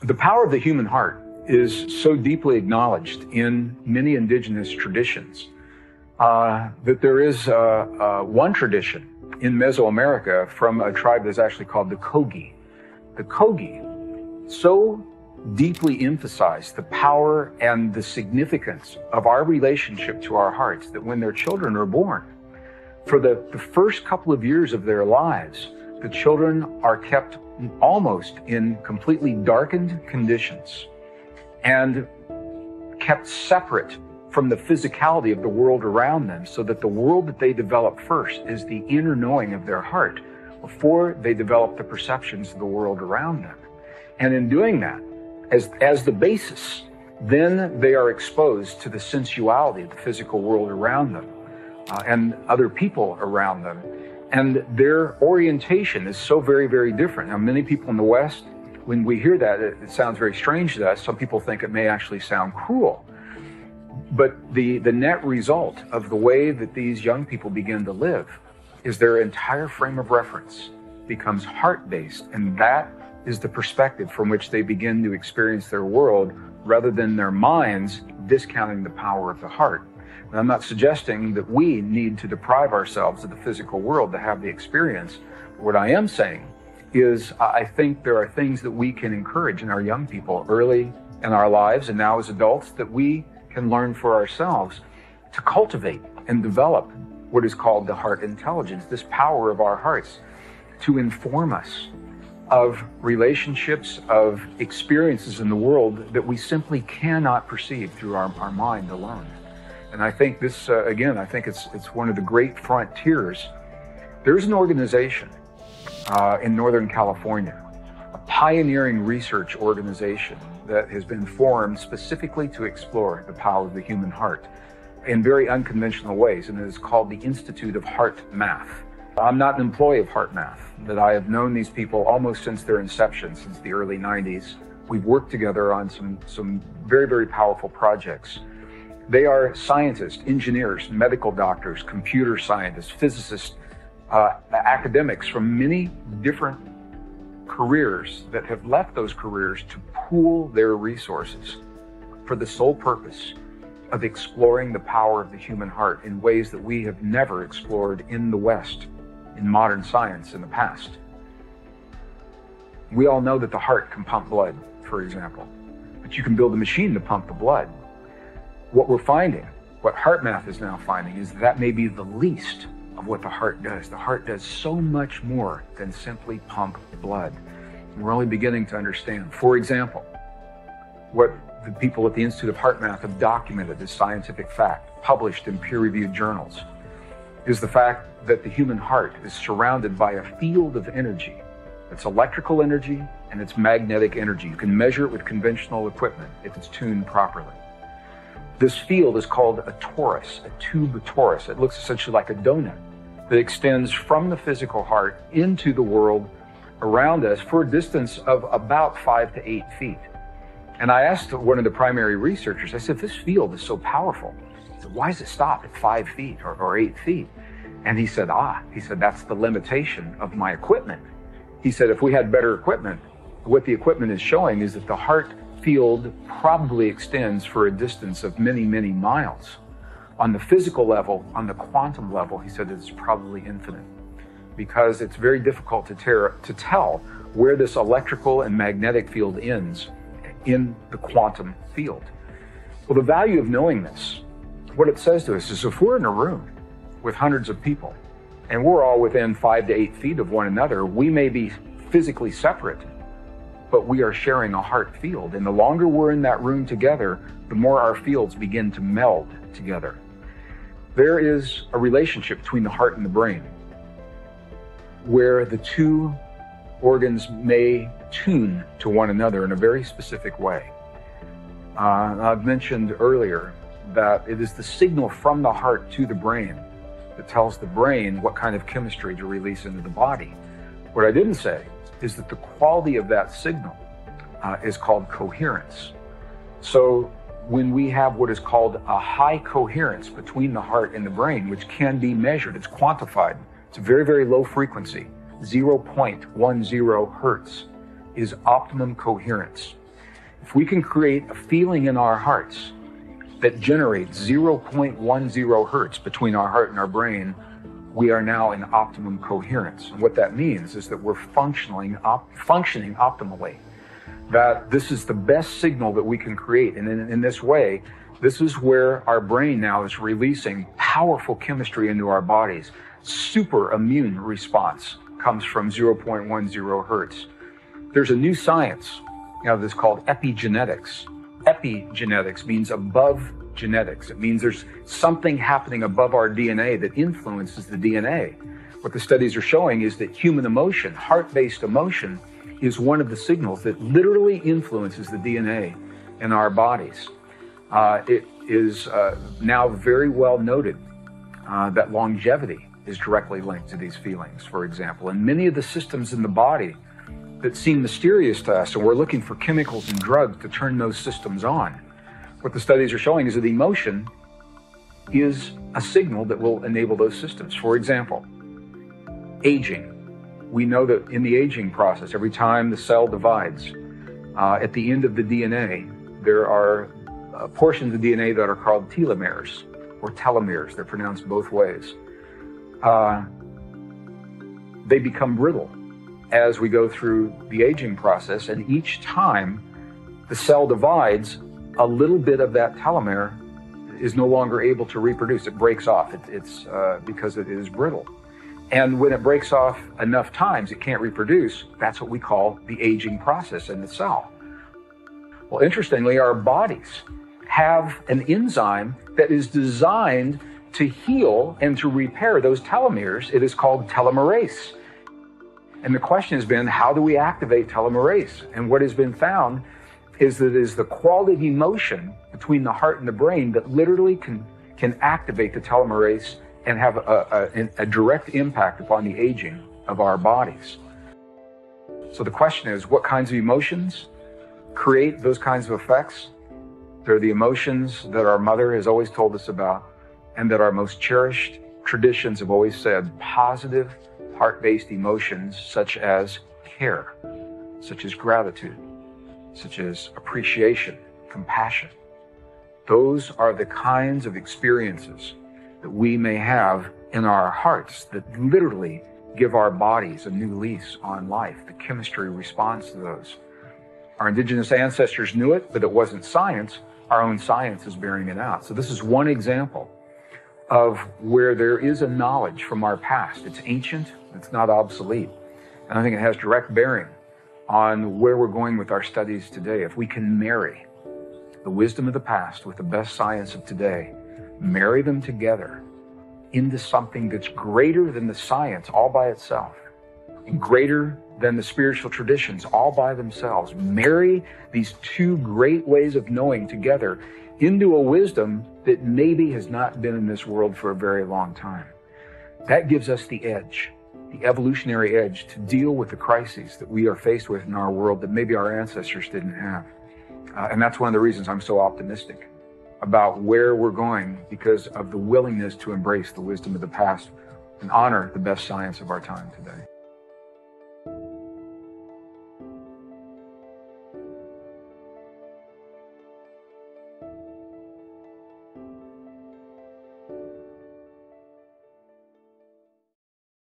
The power of the human heart is so deeply acknowledged in many indigenous traditions uh, that there is uh, uh, one tradition in Mesoamerica from a tribe that's actually called the Kogi. The Kogi so deeply emphasize the power and the significance of our relationship to our hearts that when their children are born, for the, the first couple of years of their lives, the children are kept almost in completely darkened conditions and kept separate from the physicality of the world around them so that the world that they develop first is the inner knowing of their heart before they develop the perceptions of the world around them. And in doing that, as, as the basis, then they are exposed to the sensuality of the physical world around them uh, and other people around them and their orientation is so very, very different. Now, many people in the West, when we hear that, it, it sounds very strange to us. Some people think it may actually sound cruel. But the, the net result of the way that these young people begin to live is their entire frame of reference becomes heart based. And that is the perspective from which they begin to experience their world rather than their minds discounting the power of the heart. And I'm not suggesting that we need to deprive ourselves of the physical world to have the experience. What I am saying is I think there are things that we can encourage in our young people early in our lives and now as adults that we can learn for ourselves to cultivate and develop what is called the heart intelligence, this power of our hearts to inform us of relationships, of experiences in the world that we simply cannot perceive through our, our mind alone. And I think this, uh, again, I think it's, it's one of the great frontiers. There's an organization uh, in Northern California, a pioneering research organization that has been formed specifically to explore the power of the human heart in very unconventional ways, and it is called the Institute of Heart Math. I'm not an employee of HeartMath, but I have known these people almost since their inception, since the early 90s. We've worked together on some, some very, very powerful projects. They are scientists, engineers, medical doctors, computer scientists, physicists, uh, academics from many different careers that have left those careers to pool their resources for the sole purpose of exploring the power of the human heart in ways that we have never explored in the West, in modern science in the past. We all know that the heart can pump blood, for example, but you can build a machine to pump the blood. What we're finding, what HeartMath is now finding, is that may be the least of what the heart does. The heart does so much more than simply pump blood. We're only beginning to understand. For example, what the people at the Institute of HeartMath have documented as scientific fact, published in peer reviewed journals, is the fact that the human heart is surrounded by a field of energy. It's electrical energy and it's magnetic energy. You can measure it with conventional equipment if it's tuned properly. This field is called a torus, a tube torus. It looks essentially like a donut that extends from the physical heart into the world around us for a distance of about five to eight feet. And I asked one of the primary researchers, I said, this field is so powerful, why does it stop at five feet or, or eight feet? And he said, ah, he said, that's the limitation of my equipment. He said, if we had better equipment, what the equipment is showing is that the heart field probably extends for a distance of many, many miles. On the physical level, on the quantum level, he said it's probably infinite because it's very difficult to, to tell where this electrical and magnetic field ends in the quantum field. Well, the value of knowing this, what it says to us is if we're in a room with hundreds of people and we're all within five to eight feet of one another, we may be physically separate, but we are sharing a heart field. And the longer we're in that room together, the more our fields begin to meld together. There is a relationship between the heart and the brain where the two organs may tune to one another in a very specific way. Uh, I've mentioned earlier that it is the signal from the heart to the brain that tells the brain what kind of chemistry to release into the body. What I didn't say is that the quality of that signal uh, is called coherence. So when we have what is called a high coherence between the heart and the brain, which can be measured, it's quantified. It's a very, very low frequency. 0.10 hertz is optimum coherence. If we can create a feeling in our hearts that generates 0.10 hertz between our heart and our brain, we are now in optimum coherence. And what that means is that we're functioning, op- functioning optimally. That this is the best signal that we can create. And in, in this way, this is where our brain now is releasing powerful chemistry into our bodies. Super immune response comes from 0.10 hertz. There's a new science you know, that's called epigenetics. Epigenetics means above genetics. It means there's something happening above our DNA that influences the DNA. What the studies are showing is that human emotion, heart based emotion, is one of the signals that literally influences the DNA in our bodies. Uh, it is uh, now very well noted uh, that longevity is directly linked to these feelings, for example. And many of the systems in the body that seem mysterious to us, and we're looking for chemicals and drugs to turn those systems on what the studies are showing is that emotion is a signal that will enable those systems. For example, aging. We know that in the aging process, every time the cell divides, uh, at the end of the DNA, there are uh, portions of DNA that are called telomeres or telomeres. They're pronounced both ways. Uh, they become brittle as we go through the aging process, and each time the cell divides, a little bit of that telomere is no longer able to reproduce. It breaks off. It, it's uh, because it is brittle. And when it breaks off enough times, it can't reproduce. That's what we call the aging process in the cell. Well, interestingly, our bodies have an enzyme that is designed to heal and to repair those telomeres. It is called telomerase. And the question has been, how do we activate telomerase? And what has been found is that it is the quality of emotion between the heart and the brain that literally can, can activate the telomerase and have a, a, a direct impact upon the aging of our bodies. So the question is, what kinds of emotions create those kinds of effects? They're the emotions that our mother has always told us about and that our most cherished traditions have always said positive heart-based emotions such as care, such as gratitude, such as appreciation, compassion. Those are the kinds of experiences that we may have in our hearts that literally give our bodies a new lease on life. The chemistry responds to those. Our indigenous ancestors knew it, but it wasn't science. Our own science is bearing it out. So this is one example of where there is a knowledge from our past. It's ancient, it's not obsolete. And I think it has direct bearing on where we're going with our studies today. If we can marry the wisdom of the past with the best science of today, marry them together into something that's greater than the science all by itself, and greater than the spiritual traditions all by themselves. Marry these two great ways of knowing together into a wisdom that maybe has not been in this world for a very long time. That gives us the edge the evolutionary edge to deal with the crises that we are faced with in our world that maybe our ancestors didn't have. Uh, and that's one of the reasons I'm so optimistic about where we're going because of the willingness to embrace the wisdom of the past and honor the best science of our time today.